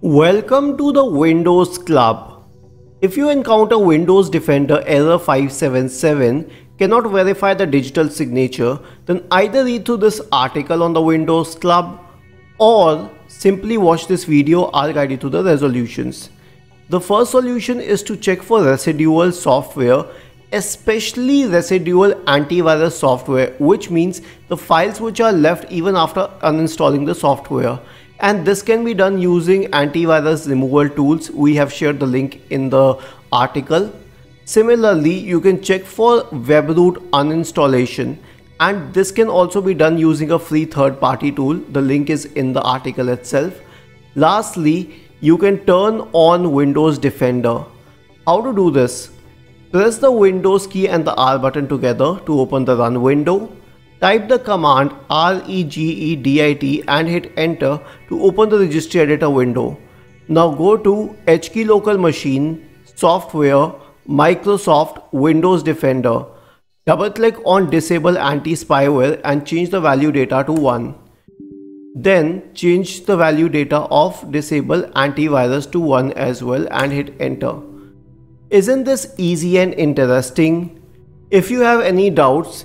Welcome to the Windows Club. If you encounter Windows Defender error 577 cannot verify the digital signature, then either read through this article on the Windows Club or simply watch this video I'll guide you to the resolutions. The first solution is to check for residual software especially residual antivirus software which means the files which are left even after uninstalling the software and this can be done using antivirus removal tools. We have shared the link in the article. Similarly you can check for webroot uninstallation. And this can also be done using a free third-party tool. The link is in the article itself. Lastly you can turn on windows defender. How to do this? Press the Windows key and the R button together to open the run window. Type the command regedit and hit enter to open the registry editor window. Now go to HKey local machine, software, Microsoft Windows Defender. Double click on disable anti-spyware and change the value data to 1. Then change the value data of disable antivirus to 1 as well and hit enter. Isn't this easy and interesting? If you have any doubts,